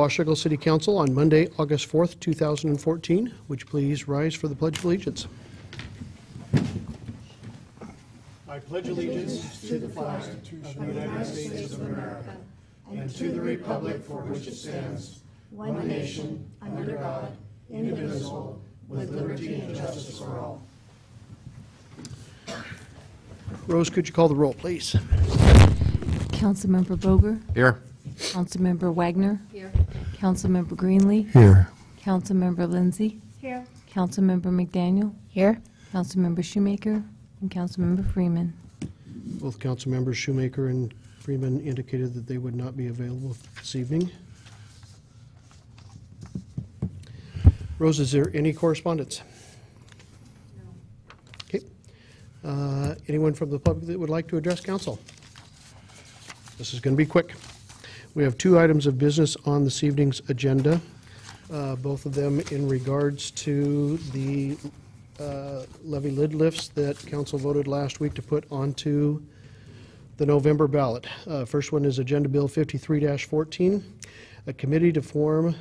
Washougal City Council on Monday, August 4th, 2014. Would you please rise for the Pledge of Allegiance? I pledge allegiance to the flag of the United States of America and to the republic for which it stands, one nation, under God, indivisible, with liberty and justice for all. Rose, could you call the roll, please? Councilmember Boger, Here. Councilmember Wagner. Here. Councilmember Greenlee, Here. Councilmember Lindsay. Here. Councilmember McDaniel. Here. Councilmember Shoemaker, and Councilmember Freeman. Both council members Shoemaker and Freeman indicated that they would not be available this evening. Rose, is there any correspondence? Okay. Uh, Anyone from the public that would like to address council? This is going to be quick. We have two items of business on this evening's agenda, uh, both of them in regards to the uh, levy lid lifts that council voted last week to put onto the November ballot. Uh, First one is Agenda Bill 53-14, a committee to form,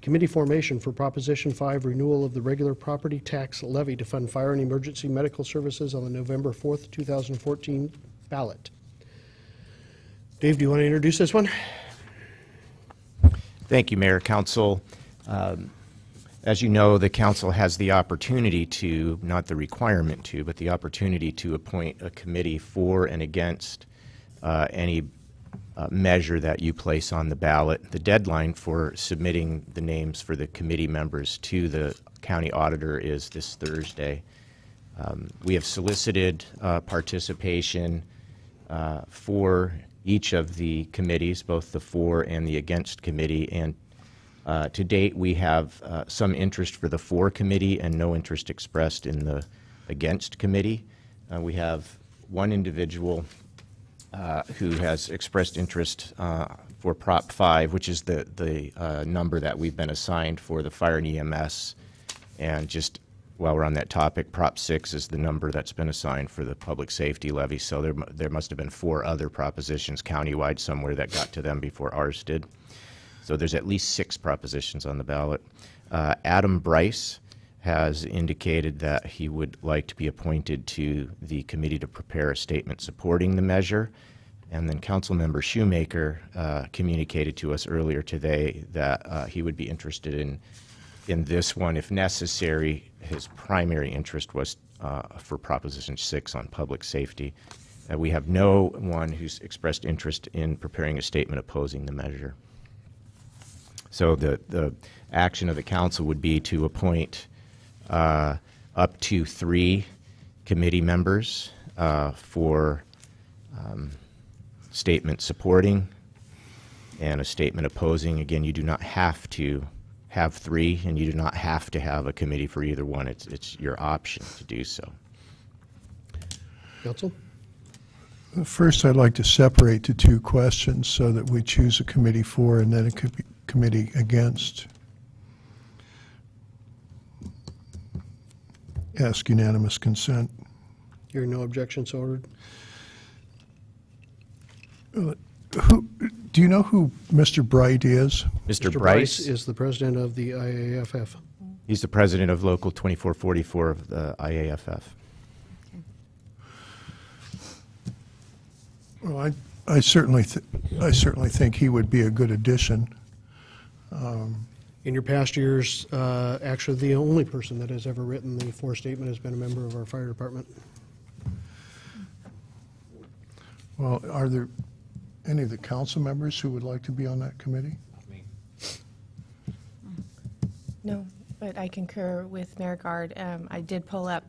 committee formation for Proposition 5 renewal of the regular property tax levy to fund fire and emergency medical services on the November 4th, 2014 ballot. Dave, do you want to introduce this one? Thank you, Mayor, Council. Um, As you know, the council has the opportunity to, not the requirement to, but the opportunity to appoint a committee for and against uh, any uh, measure that you place on the ballot. The deadline for submitting the names for the committee members to the county auditor is this Thursday. Um, We have solicited uh, participation uh, for each of the committees, both the for and the against committee, and uh, to date, we have uh, some interest for the for committee and no interest expressed in the against committee. Uh, We have one individual uh, who has expressed interest uh, for Prop 5, which is the, the uh, number that we've been assigned for the fire and EMS. And just while we're on that topic, Prop 6 is the number that's been assigned for the public safety levy. So there, there must have been four other propositions countywide somewhere that got to them before ours did. So there's at least six propositions on the ballot. Uh, Adam Bryce has indicated that he would like to be appointed to the committee to prepare a statement supporting the measure. And then Councilmember Shoemaker uh, communicated to us earlier today that uh, he would be interested in, in this one if necessary. His primary interest was uh, for Proposition 6 on public safety. Uh, We have no one who's expressed interest in preparing a statement opposing the measure. So the, the action of the council would be to appoint uh, up to three committee members uh, for um, statement supporting and a statement opposing. Again, you do not have to have three, and you do not have to have a committee for either one. It's, it's your option to do so. Council? First, I'd like to separate the two questions so that we choose a committee for and then a co- committee against. Ask unanimous consent. Hearing no objections ordered. Who, do you know who Mr. Bright is? Mr. Mr. Bryce, is the president of the IAFF. he's the president of Local 2444 of the IAFF. Well, I, I certainly, th- I certainly think he would be a good addition. In your past years, uh, actually, the only person that has ever written the four statement has been a member of our fire department. Well, are there any of the council members who would like to be on that committee? No, but I concur with Mayor Guard. Um, I did pull up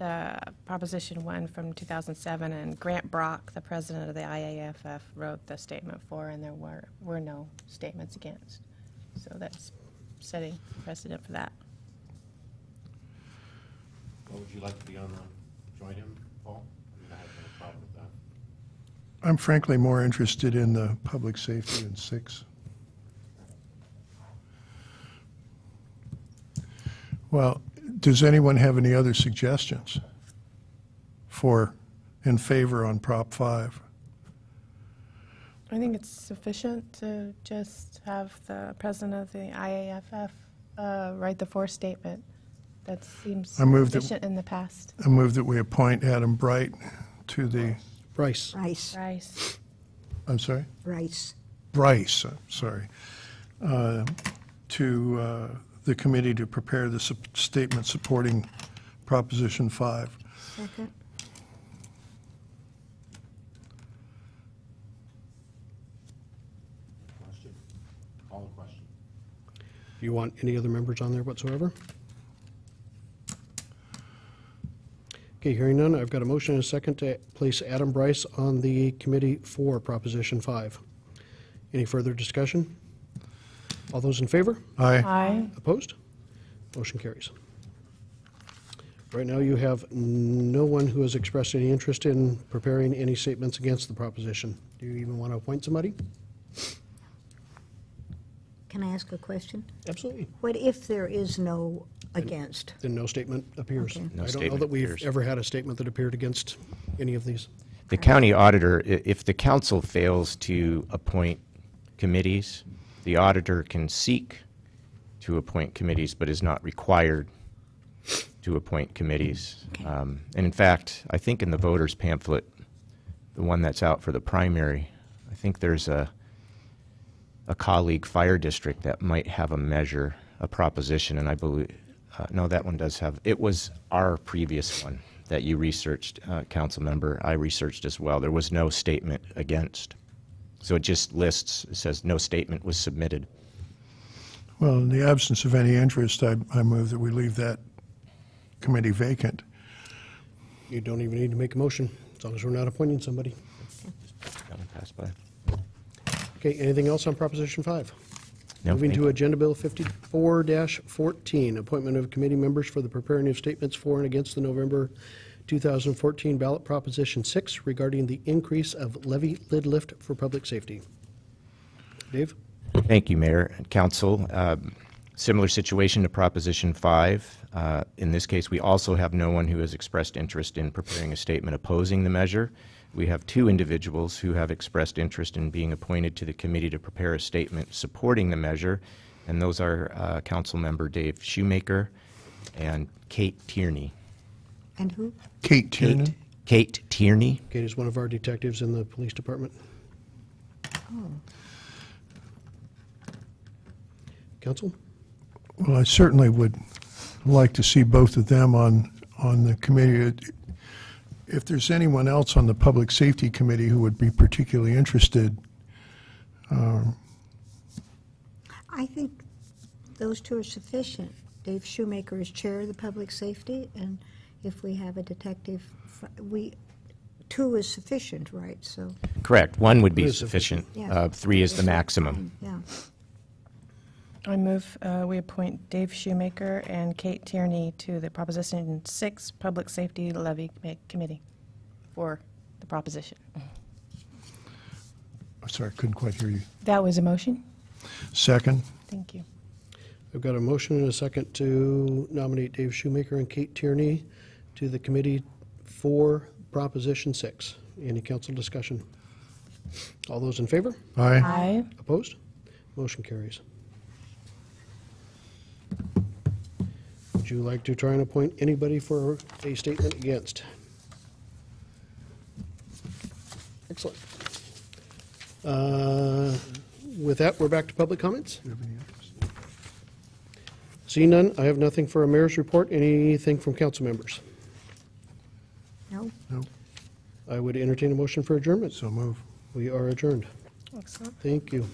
the Proposition 1 from 2007, and Grant Brock, the president of the IAFF, wrote the statement for, and there were, were no statements against. So that's setting precedent for that. Well, would you like to be on the, join him, Paul? I mean, I have no problem with that. I'm frankly more interested in the public safety in six. Well, does anyone have any other suggestions for, in favor on Prop 5? I think it's sufficient to just have the president of the IAFF uh, write the four statement. That seems I move that- sufficient in the past. I move that we appoint Adam Bright to the, Bryce, Rice, Rice. I'm sorry? Rice. Bryce, I'm sorry, uh, to uh, the committee to prepare the sup- statement supporting Proposition 5. Second. Question? Call the question. do you want any other members on there whatsoever? Okay, hearing none, I've got a motion and a second to place Adam Bryce on the committee for Proposition 5. Any further discussion? All those in favor? Aye. Aye. Opposed? Motion carries. Right now, you have no one who has expressed any interest in preparing any statements against the proposition. Do you even want to appoint somebody? Can I ask a question? Absolutely. What if there is no against? Then no statement appears. Okay. I don't know statement that we've appears. ever had a statement that appeared against any of these. The county auditor, i- if the council fails to appoint committees, the auditor can seek to appoint committees, but is not required to appoint committees. Um, And in fact, I think in the voters pamphlet, the one that's out for the primary, I think there's a, a colleague fire district that might have a measure, a proposition, and I believe, uh, no, that one does have, it was our previous one that you researched, uh, council member. I researched as well. There was no statement against. So it just lists, it says no statement was submitted. Well, in the absence of any interest, I, I move that we leave that committee vacant. You don't even need to make a motion, as long as we're not appointing somebody. That one passed by. Okay, anything else on Proposition 5? No, Moving thank to you. Agenda Bill 54-14, appointment of committee members for the preparing of statements for and against the November 2014 ballot Proposition 6 regarding the increase of levy lid lift for public safety. Dave? Thank you, Mayor and Council. Um, Similar situation to Proposition 5. Uh, In this case, we also have no one who has expressed interest in preparing a statement opposing the measure. We have two individuals who have expressed interest in being appointed to the committee to prepare a statement supporting the measure, and those are uh, Councilmember Dave Shoemaker and Kate Tierney. And who? Kate Tiernan? Kate- Kate Tierney? Kate is one of our detectives in the police department. Oh. Council? Well, I certainly would like to see both of them on, on the committee. If there's anyone else on the Public Safety Committee who would be particularly interested, I think those two are sufficient. Dave Shoemaker is Chair of the Public Safety, and if we have a detective, we, two is sufficient, right? So, Correct. One would be Two sufficient. yeah. Uh, Three is the maximum. yeah. I move uh, we appoint Dave Shoemaker and Kate Tierney to the Proposition 6 Public Safety Levy Commi- Committee for the proposition. I'm sorry, I couldn't quite hear you. That was a motion? Second? Thank you. I've got a motion and a second to nominate Dave Shoemaker and Kate Tierney to the committee for Proposition 6. Any council discussion? All those in favor? Aye. Aye. Opposed? Motion carries. Would you like to try and appoint anybody for a statement against? Excellent. Uh, With that, we're back to public comments. Seeing none, I have nothing for a mayor's report. Anything from council members? No? No, I would entertain a motion for adjournment. so move. We are adjourned. Excellent. Thank you.